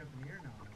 up in the air now.